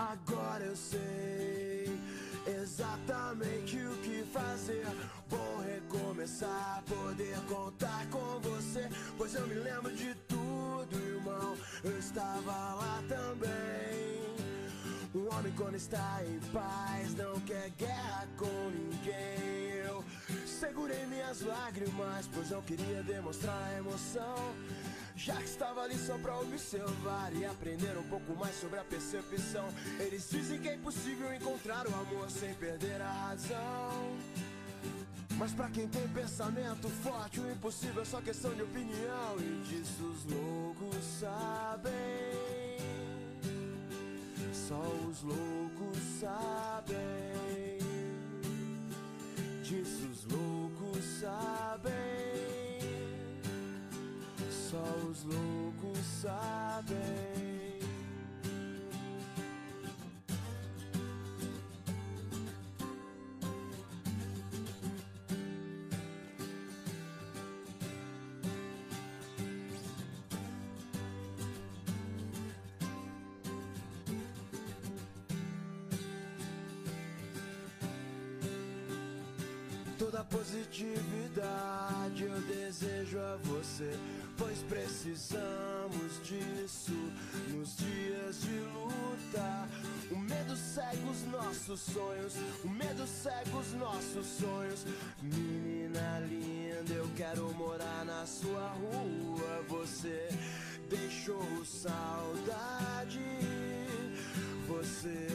Agora eu sei exatamente o que fazer. Vou recomeçar, poder contar com você. Pois eu me lembro de tudo, irmão. Eu estava lá também. Um homem quando está em paz não quer guerra com ninguém. Eu segurei minhas lágrimas, pois não queria demonstrar a emoção. Já que estava ali só pra observar e aprender um pouco mais sobre a percepção. Eles dizem que é impossível encontrar o amor sem perder a razão. Mas pra quem tem pensamento forte, o impossível é só questão de opinião. E disso os loucos sabem. Só os loucos sabem. Sabem. Toda positividade desejo a você, pois precisamos disso nos dias de luta. O medo cega os nossos sonhos, o medo cega os nossos sonhos. Menina linda, eu quero morar na sua rua. Você deixou saudade, você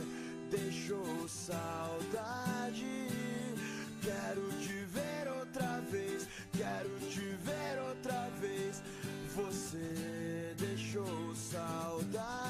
deixou saudade. Quero te você deixou saudade.